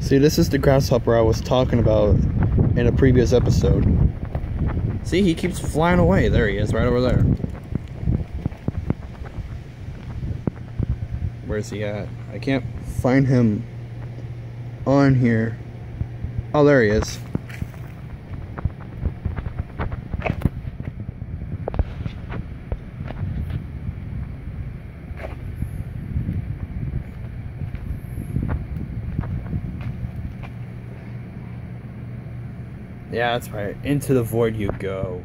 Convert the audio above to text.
See, this is the grasshopper I was talking about in a previous episode. See, he keeps flying away. There he is, right over there. Where's he at? I can't find him on here. Oh, there he is. Yeah, that's right. Into the void you go.